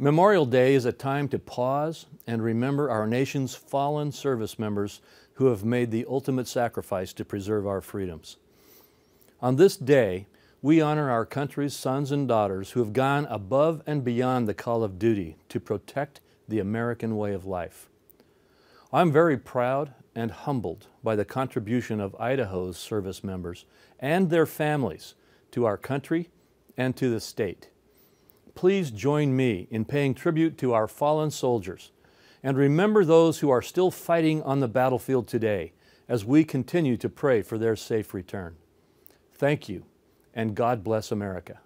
Memorial Day is a time to pause and remember our nation's fallen service members who have made the ultimate sacrifice to preserve our freedoms. On this day, we honor our country's sons and daughters who have gone above and beyond the call of duty to protect the American way of life. I'm very proud and humbled by the contribution of Idaho's service members and their families to our country and to the state. Please join me in paying tribute to our fallen soldiers and remember those who are still fighting on the battlefield today as we continue to pray for their safe return. Thank you, and God bless America.